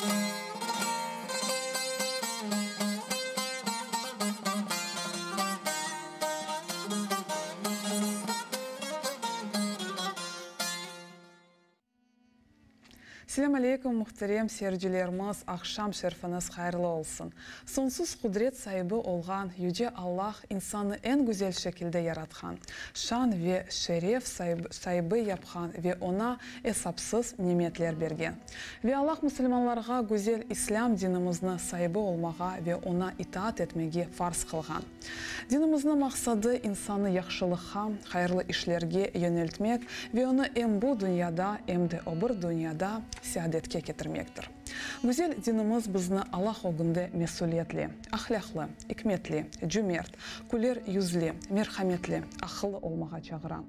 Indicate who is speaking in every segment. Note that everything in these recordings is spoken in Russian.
Speaker 1: Thank you. Сәлем алейкум, мұхтарем серджілеріміз, ақшам шерфіңіз қайырлы olsun. Сонсыз құдірет сайбы олған Юже Аллах инсаны ән güzel шекілде яратқан. Шан ве шереф сайбы япқан ве она эсапсыз неметлер берген. Ве Аллах мұсылманларға güzel ислам динімізні сайбы олмаға ве она итаат етмеге фарс қылған. Динімізні мақсады инсаны яқшылыққа, қайырлы ішлерге йөнелтмек ве оны әм дүнияда, әмді обыр дүнияда сәадетке кетірмектір Гүзел динimiz bizni Аллах огында месулиятле, ахляхлы, икметле, жүмерт, күлер юзле, мерхаметле, ақылы олмаға чағыра.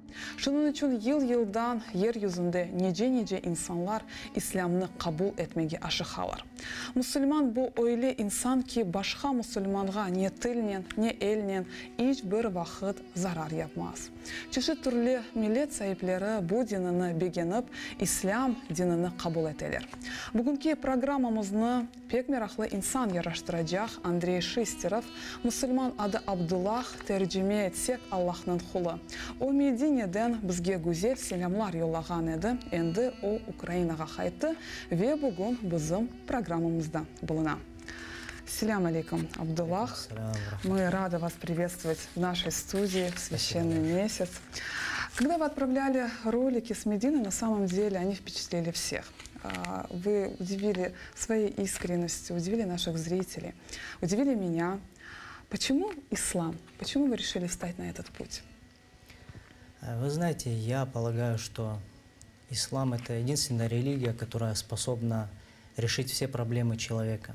Speaker 1: Шының үшін ел-елдан ер юзінде неже-неже инсанлар исламны қабул этмеге ашықалар. Мұсылман бұл ойлы инсан ки башқа мұсылманға не тілнен, не елнен еш бір вақыт зарар yapmaz. Чеші түрлі милет сайыплері бұл динini бегеніп, ислам динini қабул етелер. Бүгінгі программамызны пек мерахлы инсан яраштырacak Андрей Шистеров, мұсылман ады Абдуллах тәржіме етсек Аллахның құлы. О Мединеден бізге гүзел селямлар yollаған еді, енді о Украинаға қайты ве бүгін біздің программамызда болына. Селям алейкум, Абдуллах. Мы рады вас приветствовать в нашей студии в священный месяц. Когда вы отправляли ролики с Медины, на самом деле они впечатлили всех. А, вы удивили своей искренностью, удивили наших зрителей, удивили меня. Почему ислам? Почему вы решили встать на этот путь?
Speaker 2: Вы знаете, я полагаю, что ислам – это единственная религия, которая способна решить все проблемы человека.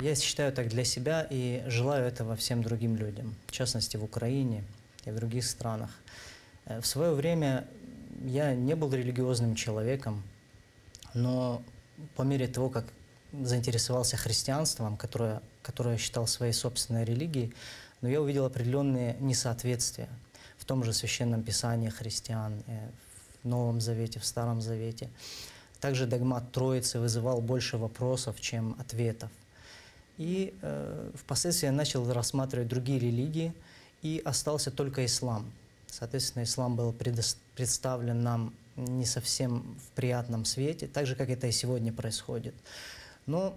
Speaker 2: Я считаю так для себя и желаю этого всем другим людям, в частности в Украине и в других странах. В свое время я не был религиозным человеком, но по мере того, как заинтересовался христианством, которое, которое я считал своей собственной религией, но я увидел определенные несоответствия в том же священном писании христиан, э, в Новом Завете, в Старом Завете. Также догмат Троицы вызывал больше вопросов, чем ответов. И э, впоследствии я начал рассматривать другие религии, и остался только ислам. Соответственно, ислам был представлен нам не совсем в приятном свете, так же, как это и сегодня происходит. Но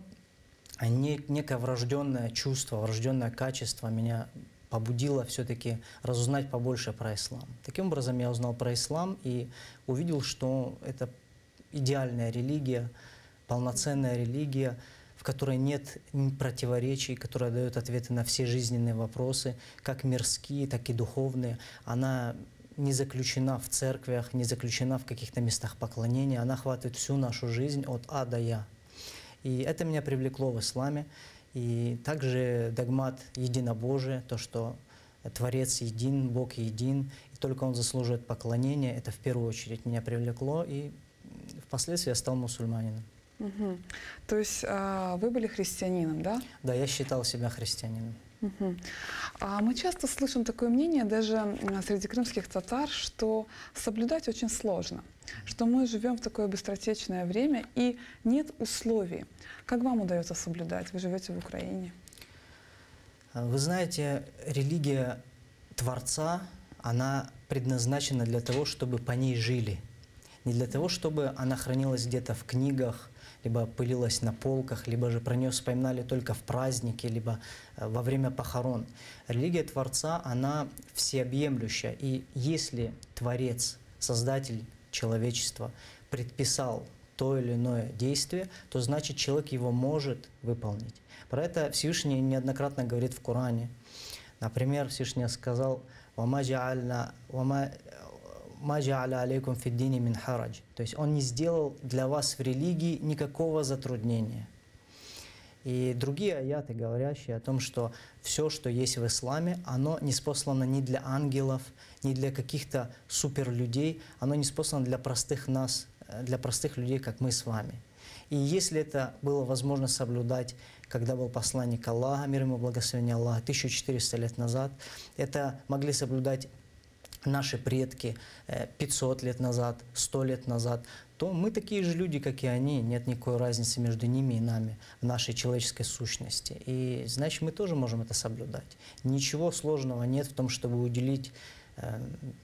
Speaker 2: не, некое врожденное чувство, врожденное качество меня побудило все-таки разузнать побольше про ислам. Таким образом, я узнал про ислам и увидел, что это идеальная религия, полноценная религия, в которой нет противоречий, которая дает ответы на все жизненные вопросы, как мирские, так и духовные. Она не заключена в церквях, не заключена в каких-то местах поклонения. Она охватывает всю нашу жизнь от А до Я. И это меня привлекло в исламе. И также догмат единобожия, то, что Творец един, Бог един, и только Он заслуживает поклонения, это в первую очередь меня привлекло, и впоследствии я стал мусульманином.
Speaker 1: Угу. То есть а, вы были христианином, да?
Speaker 2: Да, я считал себя христианином.
Speaker 1: Угу. А мы часто слышим такое мнение даже среди крымских татар, что соблюдать очень сложно, что мы живем в такое быстротечное время и нет условий. Как вам удается соблюдать? Вы живете в Украине.
Speaker 2: Вы знаете, религия Творца, она предназначена для того, чтобы по ней жили. Не для того, чтобы она хранилась где-то в книгах, либо пылилась на полках, либо же про нее вспоминали только в праздники, либо э, во время похорон. Религия Творца, она всеобъемлющая. И если Творец, Создатель человечества, предписал то или иное действие, то значит человек его может выполнить. Про это Всевышний неоднократно говорит в Коране. Например, Всевышний сказал, «Вама маджа'аля алейкум фиддини мин харадж. То есть он не сделал для вас в религии никакого затруднения. И другие аяты, говорящие о том, что все, что есть в исламе, оно не спослано ни для ангелов, ни для каких-то суперлюдей, оно не спослано для простых нас, для простых людей, как мы с вами. И если это было возможно соблюдать, когда был посланник Аллаха, мир ему благословение Аллаха, 1400 лет назад, это могли соблюдать наши предки 500 э, лет назад, 100 лет назад, то мы такие же люди, как и они. Нет никакой разницы между ними и нами в нашей человеческой сущности. И значит, мы тоже можем это соблюдать. Ничего сложного нет в том, чтобы уделить э,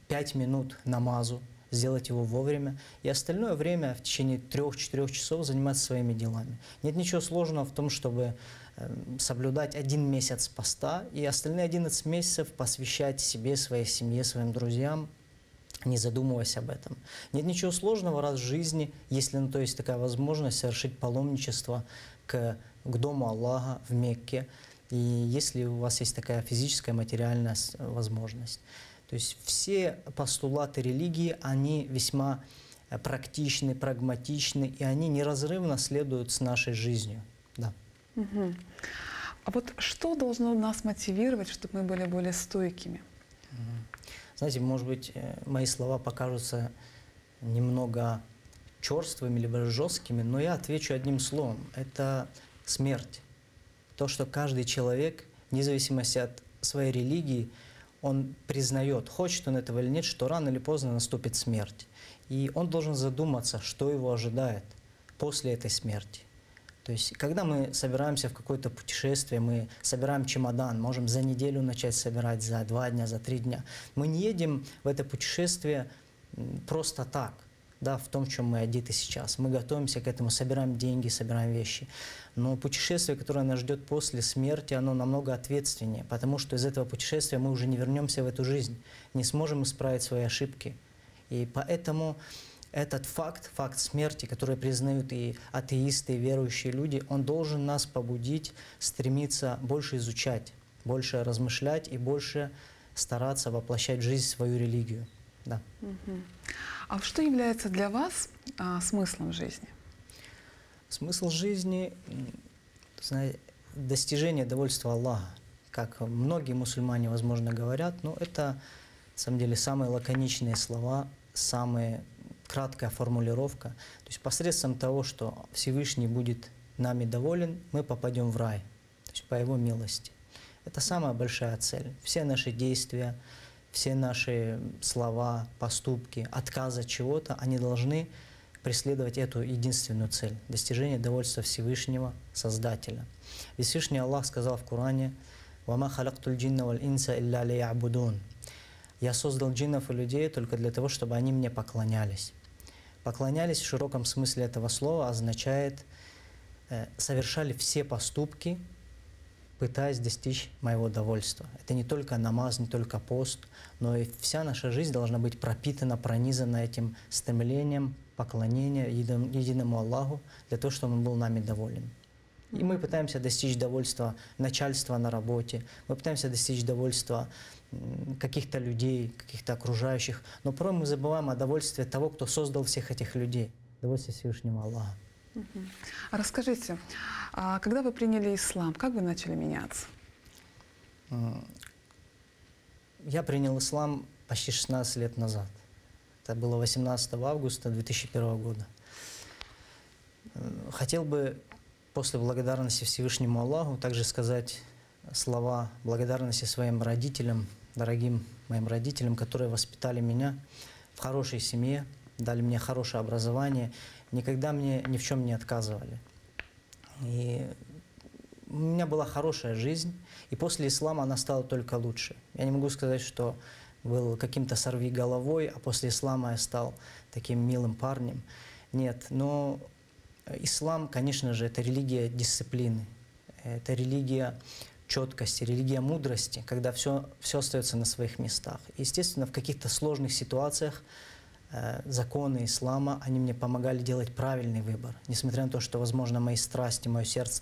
Speaker 2: 5 минут намазу, сделать его вовремя, и остальное время в течение трех-четырех часов заниматься своими делами. Нет ничего сложного в том, чтобы э, соблюдать один месяц поста и остальные 11 месяцев посвящать себе, своей семье, своим друзьям, не задумываясь об этом. Нет ничего сложного раз в жизни, если на то есть такая возможность, совершить паломничество к, к Дому Аллаха в Мекке, и если у вас есть такая физическая, материальная возможность. То есть все постулаты религии, они весьма э, практичны, прагматичны, и они неразрывно следуют с нашей жизнью. Да.
Speaker 1: Угу. А вот что должно нас мотивировать, чтобы мы были более стойкими?
Speaker 2: Знаете, может быть, э, мои слова покажутся немного черствыми либо жесткими, но я отвечу одним словом. Это смерть. То, что каждый человек, вне зависимости от своей религии, он признает, хочет он этого или нет, что рано или поздно наступит смерть. И он должен задуматься, что его ожидает после этой смерти. То есть, когда мы собираемся в какое-то путешествие, мы собираем чемодан, можем за неделю начать собирать, за два дня, за три дня. Мы не едем в это путешествие просто так, да, в том, чем мы одеты сейчас. Мы готовимся к этому, собираем деньги, собираем вещи. Но путешествие, которое нас ждет после смерти, оно намного ответственнее, потому что из этого путешествия мы уже не вернемся в эту жизнь, не сможем исправить свои ошибки. И поэтому этот факт, факт смерти, который признают и атеисты, и верующие люди, он должен нас побудить стремиться больше изучать, больше размышлять и больше стараться воплощать в жизнь свою религию. Да.
Speaker 1: А что является для вас а, смыслом жизни?
Speaker 2: Смысл жизни знаете, достижение довольства Аллаха. Как многие мусульмане, возможно, говорят, но это, на самом деле, самые лаконичные слова, самые краткая формулировка. То есть посредством того, что Всевышний будет нами доволен, мы попадем в рай, то есть по Его милости. Это самая большая цель. Все наши действия, все наши слова, поступки, отказ от чего-то, они должны преследовать эту единственную цель – достижение довольства Всевышнего Создателя. Всевышний Аллах сказал в Коране «Вама халактуль джинна валь инса илля лиябудун» «Я создал джиннов и людей только для того, чтобы они мне поклонялись». Поклонялись в широком смысле этого слова означает э, совершали все поступки, пытаясь достичь моего довольства. Это не только намаз, не только пост, но и вся наша жизнь должна быть пропитана, пронизана этим стремлением поклонения единому Аллаху для того, чтобы Он был нами доволен. И мы пытаемся достичь довольства начальства на работе, мы пытаемся достичь довольства каких-то людей, каких-то окружающих. Но порой мы забываем о довольстве того, кто создал всех этих людей, довольстве Всевышнего Аллаха.
Speaker 1: А расскажите, а когда вы приняли ислам, как вы начали меняться?
Speaker 2: Я принял ислам почти 16 лет назад. Это было 18 августа 2001 года. Хотел бы после благодарности Всевышнему Аллаху также сказать слова благодарности своим родителям, дорогим моим родителям, которые воспитали меня в хорошей семье, дали мне хорошее образование, никогда мне ни в чем не отказывали. И у меня была хорошая жизнь, и после ислама она стала только лучше. Я не могу сказать, что был каким-то сорви головой, а после ислама я стал таким милым парнем. Нет, но ислам, конечно же, это религия дисциплины, это религия четкости, религия мудрости, когда все, все остается на своих местах. Естественно, в каких-то сложных ситуациях э, законы ислама, они мне помогали делать правильный выбор, несмотря на то, что, возможно, мои страсти, мое сердце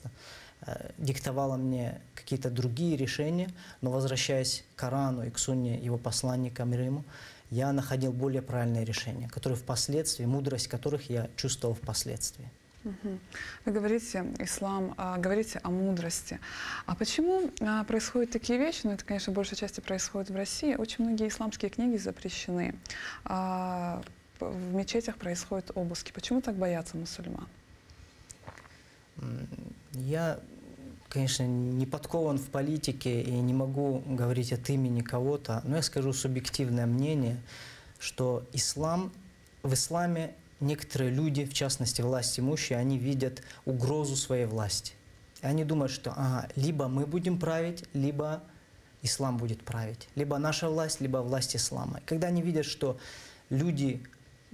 Speaker 2: э, диктовало мне какие-то другие решения, но возвращаясь к Корану и к сунне его посланника мир ему, я находил более правильные решения, которые впоследствии, мудрость которых я чувствовал впоследствии.
Speaker 1: Вы говорите ислам, а, говорите о мудрости. А почему а, происходят такие вещи? Ну, это, конечно, в большей части происходит в России. Очень многие исламские книги запрещены. А, в мечетях происходят обыски. Почему так боятся мусульман?
Speaker 2: Я, конечно, не подкован в политике и не могу говорить от имени кого-то, но я скажу субъективное мнение, что ислам, в исламе некоторые люди, в частности власть имущие, они видят угрозу своей власти. И они думают, что ага, либо мы будем править, либо ислам будет править. Либо наша власть, либо власть ислама. И когда они видят, что люди,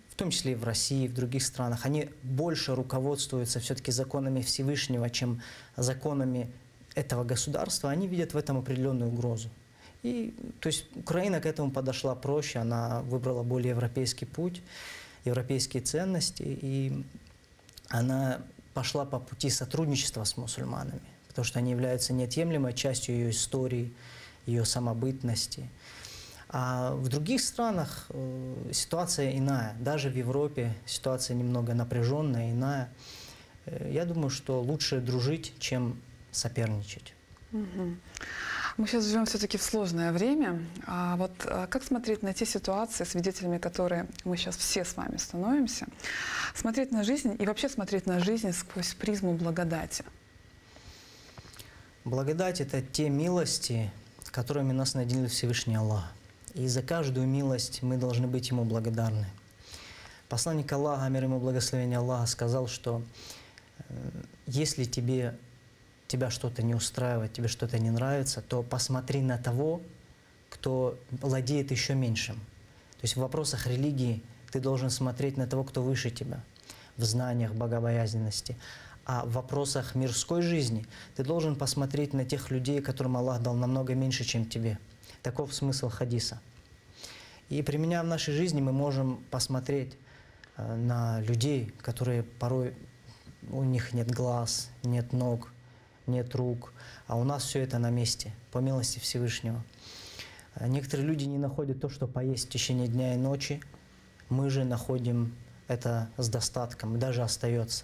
Speaker 2: в том числе и в России, в других странах, они больше руководствуются все-таки законами Всевышнего, чем законами этого государства, они видят в этом определенную угрозу. И, то есть Украина к этому подошла проще, она выбрала более европейский путь, европейские ценности, и она пошла по пути сотрудничества с мусульманами, потому что они являются неотъемлемой частью ее истории, ее самобытности. А в других странах э, ситуация иная. Даже в Европе ситуация немного напряженная, иная. Э, я думаю, что лучше дружить, чем соперничать.
Speaker 1: Угу. Мы сейчас живем все-таки в сложное время. А вот а как смотреть на те ситуации, свидетелями которые мы сейчас все с вами становимся? Смотреть на жизнь и вообще смотреть на жизнь сквозь призму благодати.
Speaker 2: Благодать – это те милости, которыми нас наделил Всевышний Аллах. И за каждую милость мы должны быть Ему благодарны. Посланник Аллаха, мир ему благословение Аллаха, сказал, что э, если тебе тебя что-то не устраивает, тебе что-то не нравится, то посмотри на того, кто владеет еще меньшим. То есть в вопросах религии ты должен смотреть на того, кто выше тебя, в знаниях, богобоязненности. А в вопросах мирской жизни ты должен посмотреть на тех людей, которым Аллах дал намного меньше, чем тебе. Таков смысл хадиса. И применяя в нашей жизни, мы можем посмотреть э, на людей, которые порой у них нет глаз, нет ног, нет рук, а у нас все это на месте, по милости Всевышнего. А некоторые люди не находят то, что поесть в течение дня и ночи, мы же находим это с достатком, даже остается.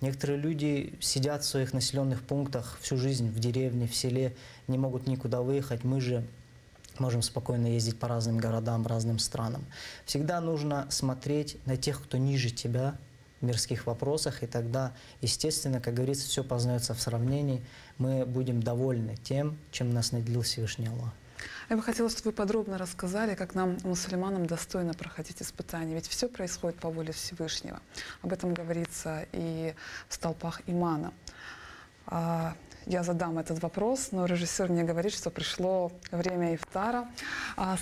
Speaker 2: Некоторые люди сидят в своих населенных пунктах всю жизнь, в деревне, в селе, не могут никуда выехать, мы же можем спокойно ездить по разным городам, разным странам. Всегда нужно смотреть на тех, кто ниже тебя, мирских вопросах, и тогда, естественно, как говорится, все познается в сравнении. Мы будем довольны тем, чем нас наделил Всевышний Аллах.
Speaker 1: Я бы хотела, чтобы вы подробно рассказали, как нам, мусульманам, достойно проходить испытания. Ведь все происходит по воле Всевышнего. Об этом говорится и в столпах имана. я задам этот вопрос, но режиссер мне говорит, что пришло время ифтара.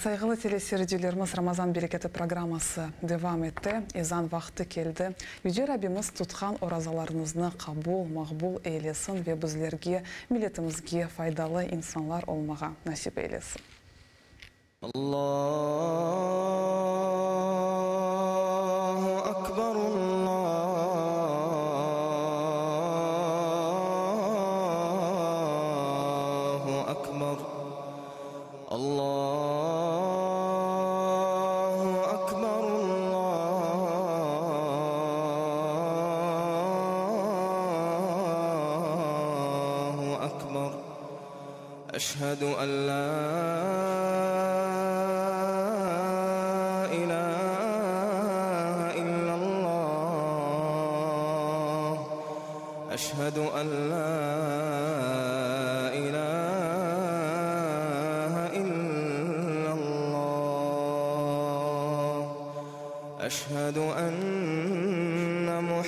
Speaker 1: Сайгылы телесердюлермыз Рамазан берекеті программасы девам етті, изан вақты келді. Юдер Рабимыз тұтқан оразаларыңызны қабул, мағбул әйлесін ве бізлерге, милетімізге файдалы инсанлар олмаға насип
Speaker 3: әйлесін. Аллах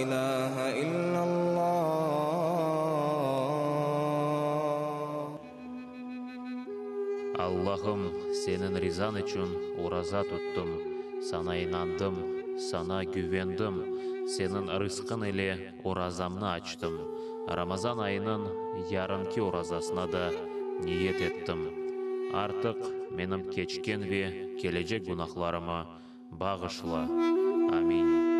Speaker 3: إله إلا الله
Speaker 4: Аллахым, сенің ризан үшін ораза тұттым, сана инандым, сана күвендім, сенің рызқын еле оразамны ачтым. Рамазан айының ярынки оразасына да ниет еттім. Артық менің кечкен ве келечек гунахларыма бағышла. Аминь.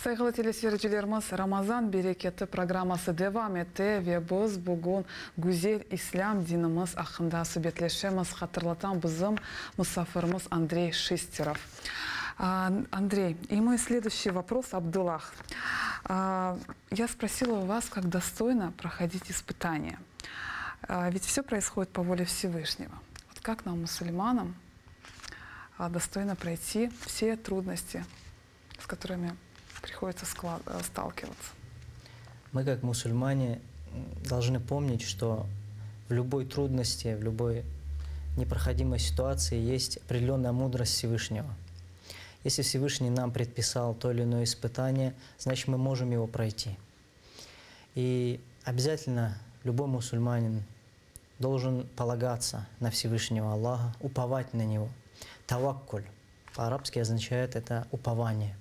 Speaker 1: Сайгылы телесүйрәтчеләребез Рамазан берекеті программасы девам етті ве біз бүгін гүзел ислам динimiz ақында сөбетлешеміз хатırlатам бізім мұсафырымыз Андрей Шестеров. А, Андрей, и мой следующий вопрос, Абдуллах. А, Я спросила у вас, как достойно проходить испытания. А, Ведь все происходит по воле Всевышнего. Вот как нам, мусульманам, достойно пройти все трудности, с которыми приходится склад- э, сталкиваться.
Speaker 2: Мы, как мусульмане, должны помнить, что в любой трудности, в любой непроходимой ситуации есть определенная мудрость Всевышнего. Если Всевышний нам предписал то или иное испытание, значит, мы можем его пройти. И обязательно любой мусульманин должен полагаться на Всевышнего Аллаха, уповать на Него. Таваккуль по-арабски означает это упование.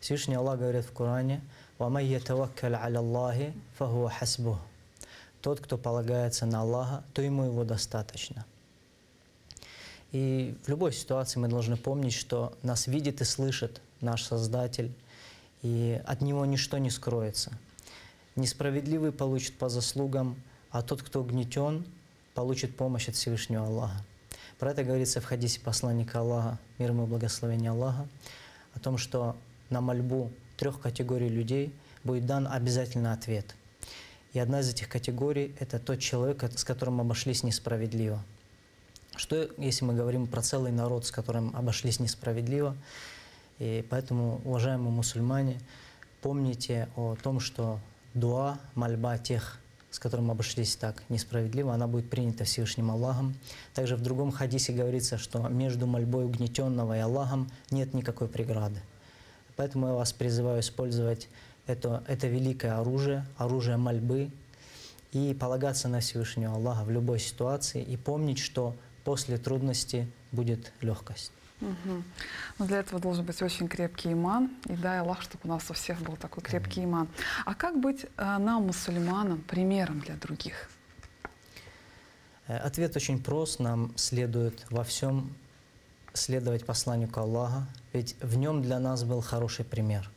Speaker 2: Всевышний Аллах говорит в Коране, «Вамай ятаваккаль аля Аллахи, фахуа хасбух». Тот, кто полагается на Аллаха, то ему его достаточно. И в любой ситуации мы должны помнить, что нас видит и слышит наш Создатель, и от Него ничто не скроется. Несправедливый получит по заслугам, а тот, кто угнетен, получит помощь от Всевышнего Аллаха. Про это говорится в хадисе посланника Аллаха, мир ему и благословение Аллаха, о том, что на мольбу трех категорий людей будет дан обязательно ответ. И одна из этих категорий – это тот человек, с которым обошлись несправедливо. Что, если мы говорим про целый народ, с которым обошлись несправедливо? И поэтому, уважаемые мусульмане, помните о том, что дуа, мольба тех, с которым обошлись так несправедливо, она будет принята Всевышним Аллахом. Также в другом хадисе говорится, что между мольбой угнетенного и Аллахом нет никакой преграды. Поэтому я вас призываю использовать это, это великое оружие, оружие мольбы, и полагаться на Всевышнего Аллаха в любой ситуации, и помнить, что после трудности будет легкость.
Speaker 1: Но для этого должен быть очень крепкий иман. И дай Аллах, чтобы у нас у всех был такой крепкий иман. А как быть э, нам, мусульманам, примером для других?
Speaker 2: Э, Ответ очень прост. Нам следует во всем следовать посланнику Аллаха, ведь в нем для нас был хороший пример.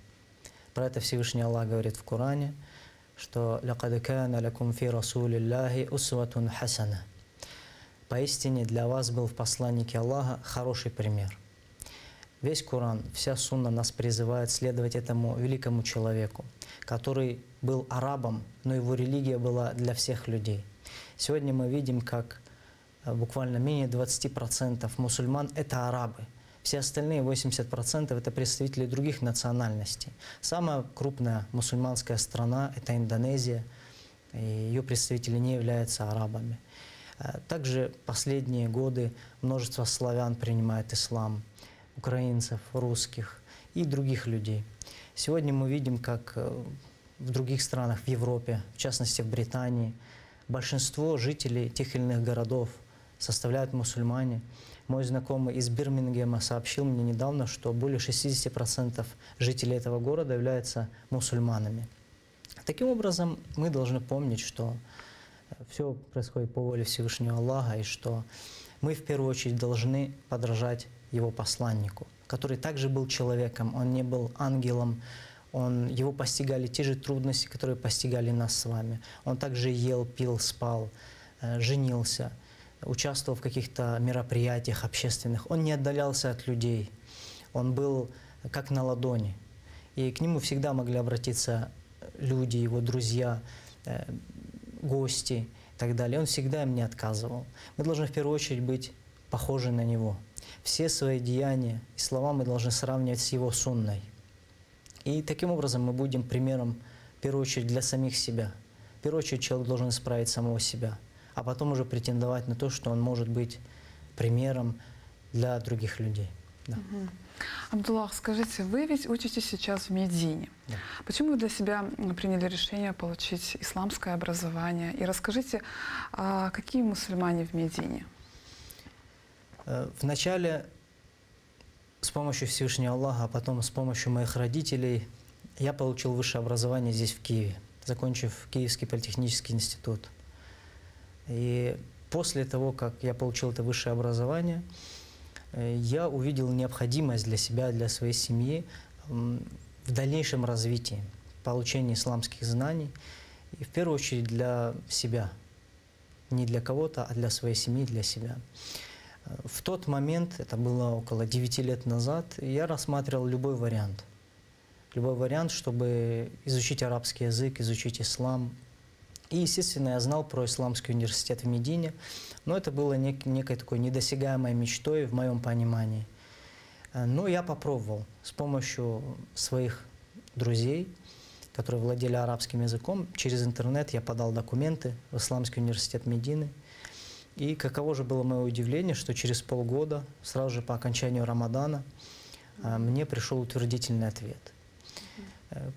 Speaker 2: Про это Всевышний Аллах говорит в Коране, что «Лякад кана лякум фи расулиллахи усватун хасана». Поистине для вас был в посланнике Аллаха хороший пример. Весь Коран, вся сунна нас призывает следовать этому великому человеку, который был арабом, но его религия была для всех людей. Сегодня мы видим, как э, буквально менее 20% мусульман – это арабы. Все остальные 80% – это представители других национальностей. Самая крупная мусульманская страна – это Индонезия, и ее представители не являются арабами. Э, Также последние годы множество славян принимает ислам, украинцев, русских и других людей. Сегодня мы видим, как э, в других странах, в Европе, в частности в Британии, большинство жителей тех или иных городов составляют мусульмане. Мой знакомый из Бирмингема сообщил мне недавно, что более 60% жителей этого города являются мусульманами. Таким образом, мы должны помнить, что все происходит по воле Всевышнего Аллаха, и что мы в первую очередь должны подражать Его посланнику, который также был человеком, он не был ангелом, он, его постигали те же трудности, которые постигали нас с вами. Он также ел, пил, спал, э, женился, участвовал в каких-то мероприятиях общественных. Он не отдалялся от людей, он был как на ладони. И к нему всегда могли обратиться люди, его друзья, э, гости и так далее. Он всегда им не отказывал. Мы должны в первую очередь быть похожи на него. Все свои деяния и слова мы должны сравнивать с его сунной. И таким образом мы будем примером, в первую очередь, для самих себя. В первую очередь человек должен исправить самого себя, а потом уже претендовать на то, что он может быть примером для других людей. Да.
Speaker 1: Абдуллах, скажите, вы ведь учитесь сейчас в Медине.
Speaker 2: Да.
Speaker 1: Почему вы для себя приняли решение получить исламское образование? И расскажите, а какие мусульмане в Медине?
Speaker 2: Э, Вначале с помощью Всевышнего Аллаха, а потом с помощью моих родителей я получил высшее образование здесь, в Киеве, закончив Киевский политехнический институт. И после того, как я получил это высшее образование, я увидел необходимость для себя, для своей семьи в дальнейшем развитии, получении исламских знаний, и в первую очередь для себя. Не для кого-то, а для своей семьи, для себя. Э, В тот момент, это было около 9 лет назад, я рассматривал любой вариант. Любой вариант, чтобы изучить арабский язык, изучить ислам. И, естественно, я знал про Исламский университет в Медине, но это было нек- некой такой недосягаемой мечтой в моем понимании. Э, Но я попробовал с помощью своих друзей, которые владели арабским языком. Через интернет я подал документы в Исламский университет Медины. И каково же было мое удивление, что через полгода, сразу же по окончанию Рамадана, а, мне пришел утвердительный ответ.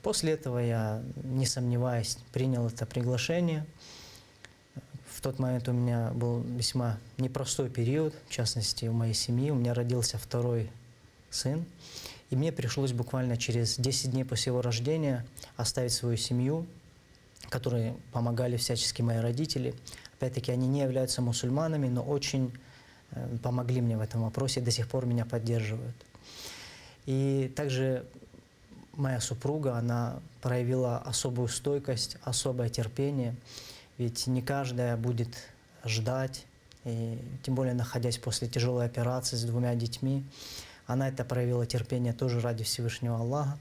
Speaker 2: После этого я, не сомневаясь, принял это приглашение. В тот момент у меня был весьма непростой период, в частности, у моей семьи. У меня родился второй сын. И мне пришлось буквально через 10 дней после его рождения оставить свою семью, которые помогали всячески мои родители. Опять-таки, они не являются мусульманами, но очень э, помогли мне в этом вопросе и до сих пор меня поддерживают. И также моя супруга, она проявила особую стойкость, особое терпение, ведь не каждая будет ждать, и тем более находясь после тяжелой операции с двумя детьми. Она это проявила терпение тоже ради Всевышнего Аллаха,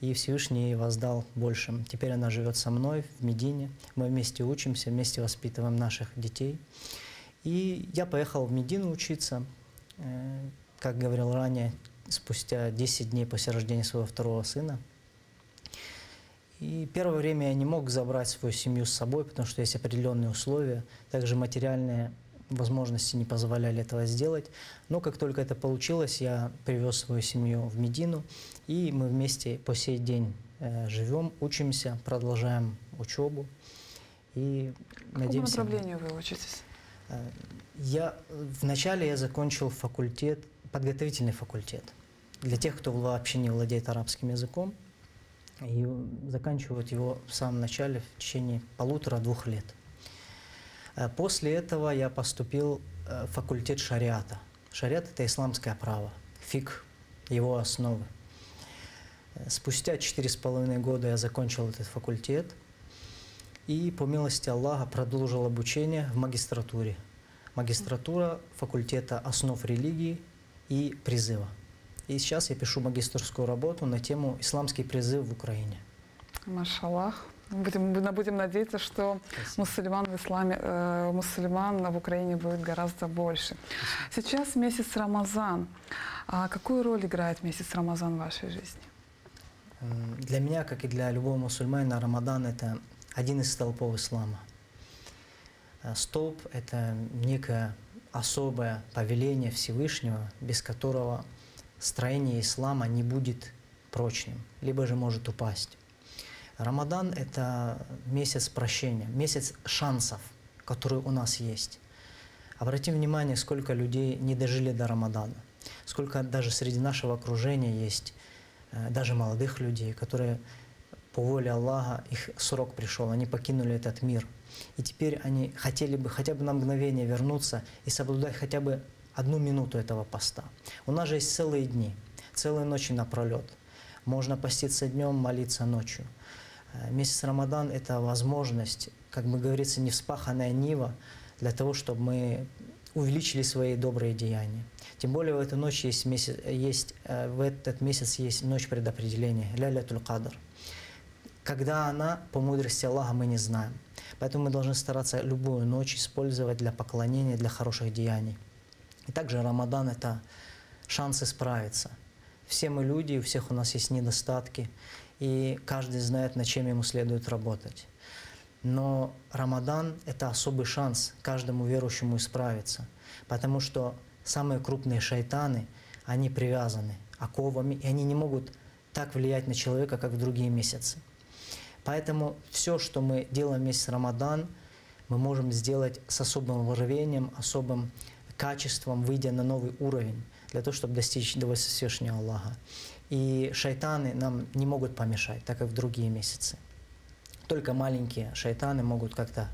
Speaker 2: и Всевышний ей воздал большим. Теперь она живет со мной в Медине, мы вместе учимся, вместе воспитываем наших детей. И я поехал в Медину учиться, Э, как говорил ранее, спустя 10 дней после рождения своего второго сына. И первое время я не мог забрать свою семью с собой, потому что есть определенные условия. Также материальные возможности не позволяли этого сделать. Но как только это получилось, я привез свою семью в Медину, и мы вместе по сей день э, живем, учимся, продолжаем учебу. И
Speaker 1: какому
Speaker 2: надеемся...
Speaker 1: направлению вы учитесь?
Speaker 2: Э, Я вначале я закончил факультет, подготовительный факультет для тех, кто вообще не владеет арабским языком. И заканчивать его в самом начале в течение полутора-двух лет. Э, После этого я поступил э, в факультет шариата. Шариат – это исламское право, фиг, его основы. Э, Спустя четыре с половиной года я закончил этот факультет и, по милости Аллаха, продолжил обучение в магистратуре. Магистратура факультета основ религии и призыва. И сейчас я пишу магистрскую работу на тему «Исламский призыв в Украине».
Speaker 1: Машаллах. Будем, будем- надеяться, что
Speaker 2: Спасибо.
Speaker 1: мусульман в исламе, э, мусульман в Украине будет гораздо больше. Сейчас месяц Рамазан. А какую роль играет месяц Рамазан в вашей жизни?
Speaker 2: Для меня, как и для любого мусульманина, Рамадан – это один из столпов ислама. Э, Столб – это некое особое повеление Всевышнего, без которого строение ислама не будет прочным, либо же может упасть. Рамадан – это месяц прощения, месяц шансов, которые у нас есть. Обратим внимание, сколько людей не дожили до Рамадана, сколько даже среди нашего окружения есть э, даже молодых людей, которые по воле Аллаха, их срок пришел, они покинули этот мир. И теперь они хотели бы хотя бы на мгновение вернуться и соблюдать хотя бы одну минуту этого поста. У нас же есть целые дни, целые ночи напролет. Можно поститься днем, молиться ночью. Э, Месяц Рамадан – это возможность, как бы говорится, не вспаханная нива для того, чтобы мы увеличили свои добрые деяния. Тем более в эту ночь есть месяц, есть, э, в этот месяц есть ночь предопределения, Ляйлятуль Кадр. Когда она, по мудрости Аллаха, мы не знаем. Поэтому мы должны стараться любую ночь использовать для поклонения, для хороших деяний. И также Рамадан – это шанс исправиться. Все мы люди, у всех у нас есть недостатки, и каждый знает, над чем ему следует работать. Но Рамадан – это особый шанс каждому верующему исправиться, потому что самые крупные шайтаны, они привязаны, оковами, и они не могут так влиять на человека, как в другие месяцы. Поэтому все, что мы делаем в месяц Рамадан, мы можем сделать с особым рвением, особым качеством, выйдя на новый уровень, для того, чтобы достичь до Всевышнего Аллаха. И шайтаны нам не могут помешать, так как в другие месяцы. Только маленькие шайтаны могут как-то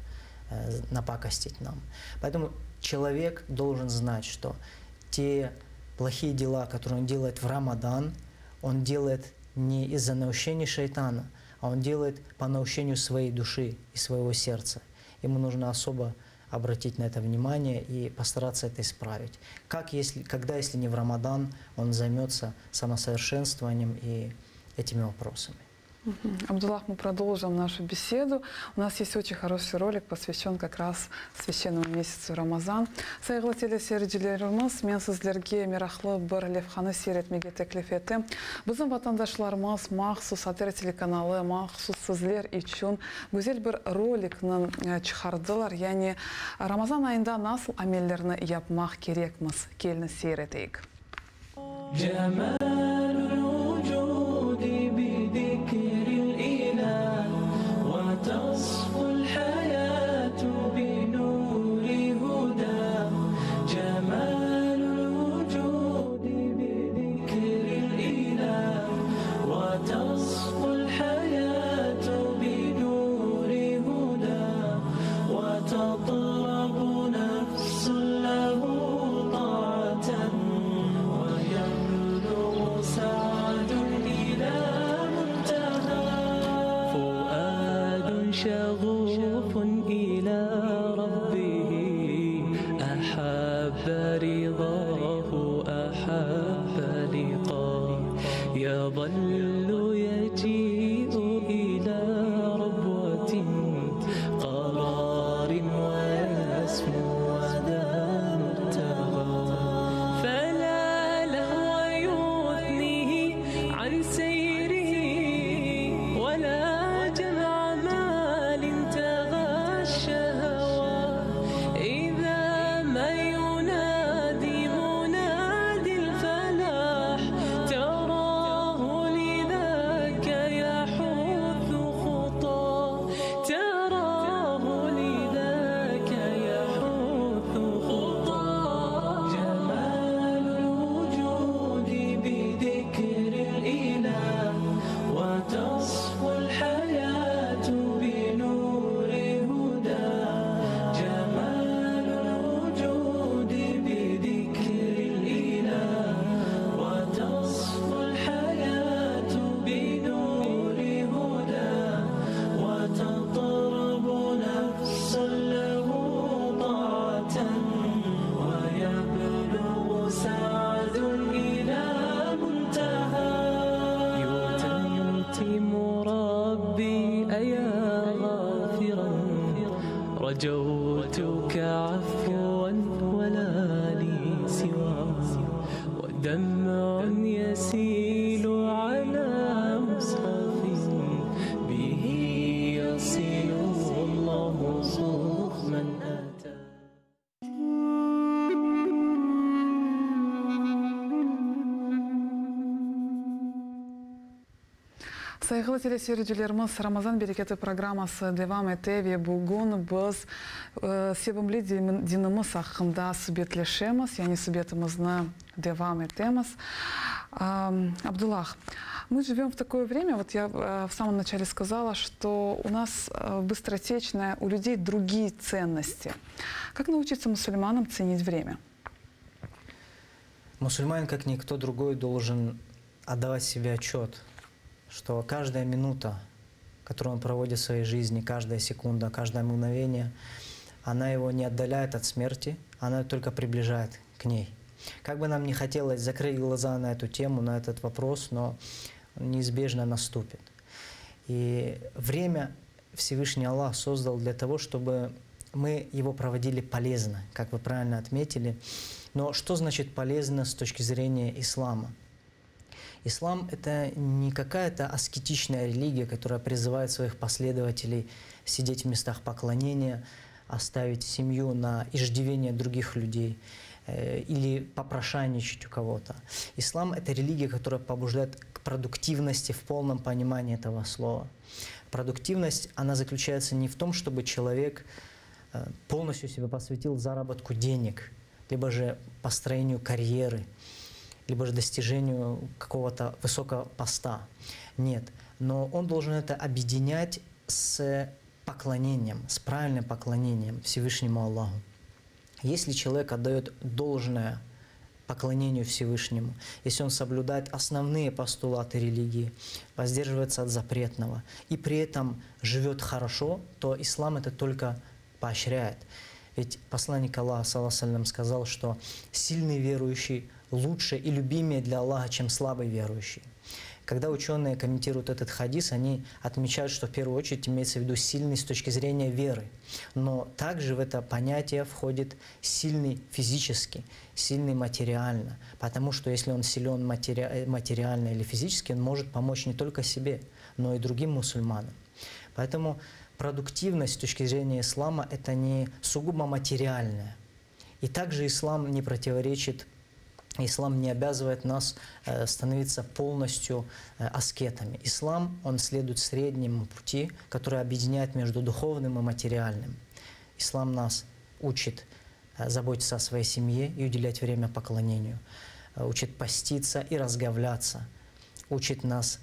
Speaker 2: э, напакостить нам. Поэтому человек должен знать, что те плохие дела, которые он делает в Рамадан, он делает не из-за наущения шайтана, а он делает по наущению своей души и своего сердца. Ему нужно особо обратить на это внимание и постараться это исправить. Как если, когда, если не в Рамадан, он займется самосовершенствованием и этими вопросами?
Speaker 1: Абдуллах, мы продолжим нашу беседу. У нас есть очень хороший ролик, посвящен как раз священному месяцу Рамазан. Сайгылы телесерджилеріміз, мен сіздерге Мирахлы бір Левханы серетмеге тәклиф еттім. Біздің ватандашларымыз мақсус Атер телеканалы, э, мақсус сізлер үшін гүзел бір ролик э, роликнің чығардылар. Яғни Рамазан айында насыл әмелеріні япмақ керекміз. Келіні
Speaker 5: серетейік. Жамалу
Speaker 1: Сайғылы телесерджилеріміз Рамазан берекеті программасы девам етеве бүгін біз э, себімлі диніміз ақында сүбетлешеміз, яғни сүбетімізні девам етеміз. Ам, Абдуллах, мы живем в такое время, вот я э, в самом начале сказала, что у нас э, быстротечное, у людей другие ценности. Как научиться мусульманам ценить время?
Speaker 2: Мусульманин, как никто другой, должен отдавать себе отчет, что каждая минута, которую он проводит в своей жизни, каждая секунда, каждое мгновение, она его не отдаляет от смерти, она только приближает к ней. Как бы нам не хотелось закрыть глаза на эту тему, на этот вопрос, но неизбежно наступит. И время Всевышний Аллах создал для того, чтобы мы его проводили полезно, как вы правильно отметили. Но что значит полезно с точки зрения ислама? Ислам – это не какая-то аскетичная религия, которая призывает своих последователей сидеть в местах поклонения, оставить семью на иждивение других людей. э, или попрошайничать у кого-то. Ислам – это религия, которая побуждает к продуктивности в полном понимании этого слова. Продуктивность, она заключается не в том, чтобы человек э, полностью себя посвятил заработку денег, либо же построению карьеры, либо же достижению какого-то высокого поста. Нет. Но он должен это объединять с поклонением, с правильным поклонением Всевышнему Аллаху. Если человек отдает должное поклонению Всевышнему, если он соблюдает основные постулаты религии, воздерживается от запретного и при этом живет хорошо, то ислам это только поощряет. Ведь посланник Аллаха саллаху сказал, что сильный верующий лучше и любимее для Аллаха, чем слабый верующий. Когда ученые комментируют этот хадис, они отмечают, что в первую очередь имеется в виду сильный с точки зрения веры. Но также в это понятие входит сильный физически, сильный материально. Потому что если он силен матери... материально или физически, он может помочь не только себе, но и другим мусульманам. Поэтому продуктивность с точки зрения ислама – это не сугубо материальное. И также ислам не противоречит Ислам не обязывает нас э, становиться полностью э, аскетами. Ислам, он следует среднему пути, который объединяет между духовным и материальным. Ислам нас учит э, заботиться о своей семье и уделять время поклонению, учит поститься и разговляться, учит нас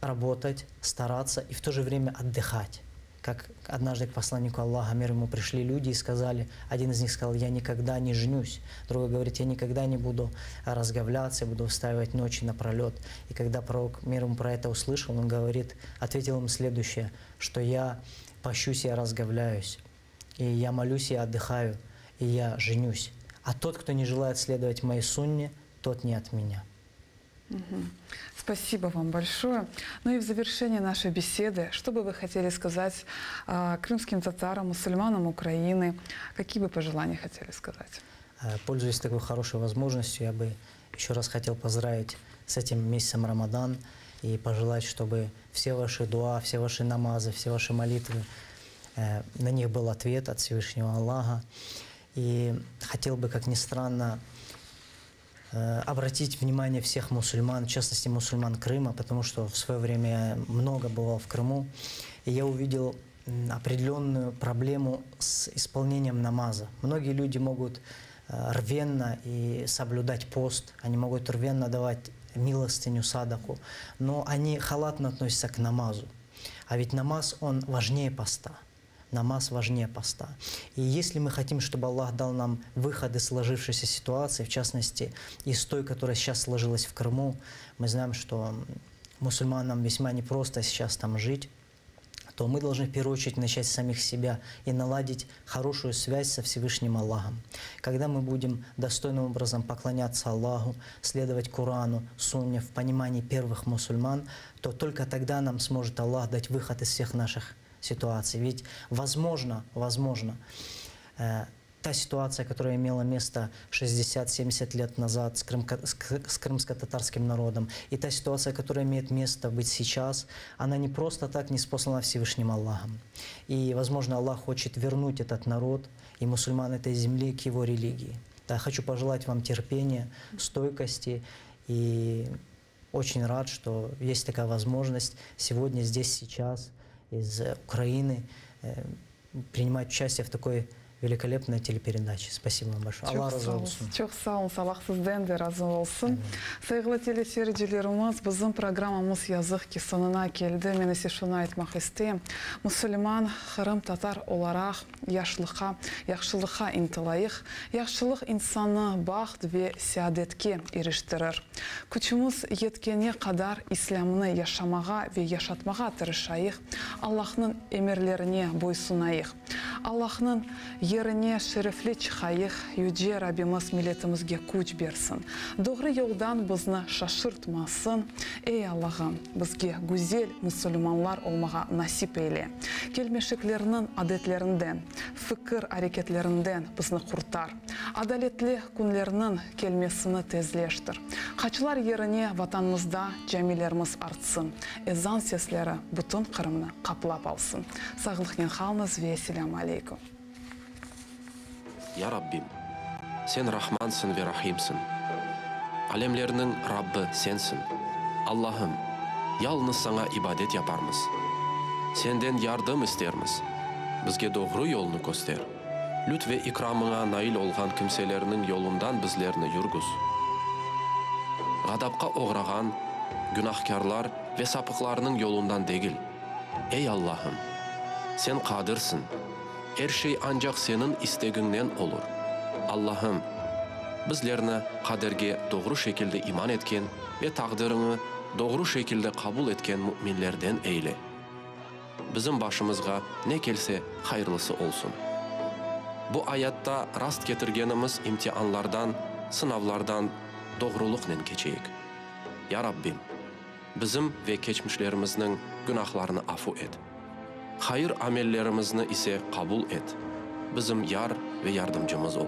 Speaker 2: работать, стараться и в то же время отдыхать как однажды к посланнику Аллаха, мир ему пришли люди и сказали, один из них сказал, я никогда не женюсь, другой говорит, я никогда не буду разговляться, буду встаивать ночи напролет. И когда пророк мир ему про это услышал, он говорит, ответил ему следующее, что я пощусь, я разговляюсь, и я молюсь, я отдыхаю, и я женюсь. А тот, кто не желает следовать моей сунне, тот не от меня.
Speaker 1: Спасибо вам большое. Ну и в завершение нашей беседы, что бы вы хотели сказать э, крымским татарам, мусульманам Украины? Какие бы пожелания хотели сказать?
Speaker 2: Э, пользуясь такой хорошей возможностью, я бы еще раз хотел поздравить с этим месяцем Рамадан и пожелать, чтобы все ваши дуа, все ваши намазы, все ваши молитвы, э, на них был ответ от Всевышнего Аллаха. И хотел бы, как ни странно, обратить внимание всех мусульман, в частности мусульман Крыма, потому что в свое время много бывал в Крыму, и я увидел определенную проблему с исполнением намаза. Многие люди могут э, рвенно и соблюдать пост, они могут рвенно давать милостыню, садаку, но они халатно относятся к намазу. А ведь намаз, он важнее поста намаз важнее поста. И если мы хотим, чтобы Аллах дал нам выход из сложившейся ситуации, в частности, из той, которая сейчас сложилась в Крыму, мы знаем, что мусульманам весьма непросто сейчас там жить, то мы должны в первую очередь начать с самих себя и наладить хорошую связь со Всевышним Аллахом. Когда мы будем достойным образом поклоняться Аллаху, следовать Корану, Сунне в понимании первых мусульман, то только тогда нам сможет Аллах дать выход из всех наших ситуации. Ведь возможно, возможно, э, та ситуация, которая имела место 60-70 лет назад с, крым, с крымско-татарским народом, и та ситуация, которая имеет место быть сейчас, она не просто так не спослана Всевышним Аллахом. И, возможно, Аллах хочет вернуть этот народ и мусульман этой земли к его религии. Да, хочу пожелать вам терпения, стойкости и очень рад, что есть такая возможность сегодня, здесь, сейчас – из Украины э, принимать участие в такой великолепная телепередача. Спасибо вам большое.
Speaker 1: Аллах разы болсын. Çok саун, салах Аллах сізден де разы болсын. Сайғылы телесерджилеріміз, біздің программамыз язық ке сонына келді. Мен есе шуны айтмақ істе. Мусульман, хырым, татар оларақ яшылыққа, яқшылыққа интылайық. Яқшылық инсаны бақт ве сәдетке ериштірір. Күчіміз еткене қадар исламыны яшамаға ве яшатмаға тұрышайық. Аллахның эмерлеріне бойсунайық. Аллахның еріне шерефлі чықайық, юдже Рабимыз милетімізге күч берсін. Доғры елдан бізні шашыртмасын. Эй Аллахым, бізге гүзел мұсылманлар олмаға насип ейле. Келмешіклерінің адетлерінден, фікір әрекетлерінден бізні құртар. Адалетлі күнлерінің келмесіні тезлештір. Қачылар еріне ватанымызда жәмилеріміз артсын. Ezan sesleri bütün Kırım'ını kaplap alsın. Sağlıkın halınız ve selamun
Speaker 6: Ya Rabbim сен рахмансың ве рахимсың әлемлерінің раббы сенсің аллахым ялныз саңа ибадет япармыз. Сенден ярдым істерміз. Бізге doğru yolunu көстер. Лүт ве икрамыңа наил олған кімселерінің yolundan біздерні жүргіз ғадапқа оғраған günahkarlar ve sapıklarının yolundan değil. Ey Allah'ım, sen kadırsın. Her şey ancak senin isteğinden olur. Allah'ım, bizlerini kaderge doğru şekilde iman etken ve takdirini doğru şekilde kabul etken müminlerden eyle. Bizim başımızga ne gelse hayırlısı olsun. Bu ayatta rast getirgenimiz imtihanlardan, sınavlardan doğrulukla geçeyik. Ya Rabbim, bizim ve geçmişlerimizin günahlarını afu et. Hayır amellerimizni ise kabul et. Bizim yar ve yardımcımız ol.